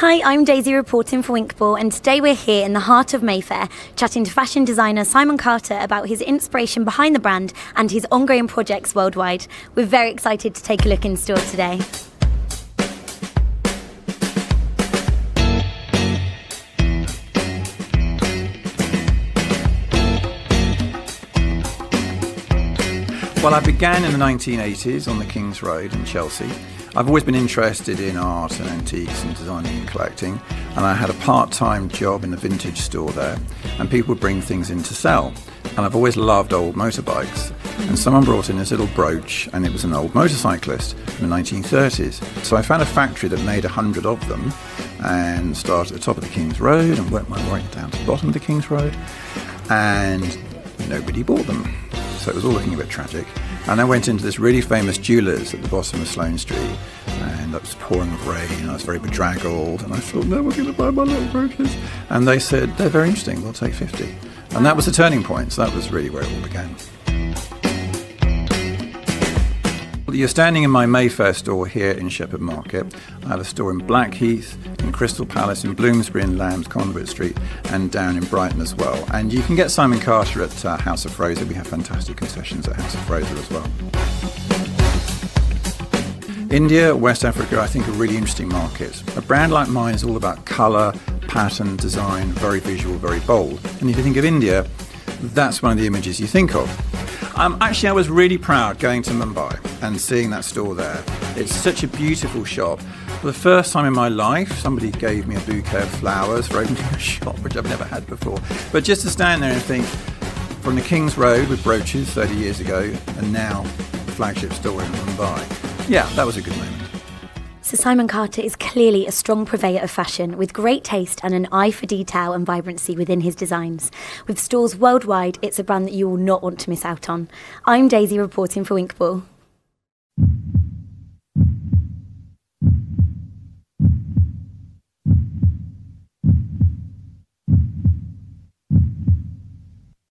Hi, I'm Daisie reporting for Winkball, and today we're here in the heart of Mayfair chatting to fashion designer Simon Carter about his inspiration behind the brand and his ongoing projects worldwide. We're very excited to take a look in store today. Well, I began in the 1980s on the King's Road in Chelsea. I've always been interested in art and antiques and designing and collecting, and I had a part time job in a vintage store there, and people would bring things in to sell. And I've always loved old motorbikes. And someone brought in this little brooch, and it was an old motorcyclist from the 1930s. So I found a factory that made a hundred of them, and started at the top of the King's Road and worked my way down to the bottom of the King's Road, and nobody bought them so it was all looking a bit tragic. And I went into this really famous jeweller's at the bottom of Sloane Street, and it was pouring with rain, and I was very bedraggled, and I thought, no one's going to buy my little brooches. And they said, they're very interesting, we'll take 50. And that was the turning point, so that was really where it all began. You're standing in my Mayfair store here in Shepherd Market. I have a store in Blackheath, in Crystal Palace, in Bloomsbury, in Lamb's Conduit Street, and down in Brighton as well. And you can get Simon Carter at uh, House of Fraser. We have fantastic concessions at House of Fraser as well. India, West Africa, I think are really interesting markets. A brand like mine is all about colour, pattern, design, very visual, very bold. And if you think of India, that's one of the images you think of. Um, actually, I was really proud going to Mumbai and seeing that store there. It's such a beautiful shop. For the first time in my life, somebody gave me a bouquet of flowers for opening a shop, which I've never had before. But just to stand there and think, from the King's Road with brooches 30 years ago, and now the flagship store in Mumbai. Yeah, that was a good moment. So, Simon Carter is clearly a strong purveyor of fashion with great taste and an eye for detail and vibrancy within his designs. With stores worldwide, it's a brand that you will not want to miss out on. I'm Daisie reporting for Winkball.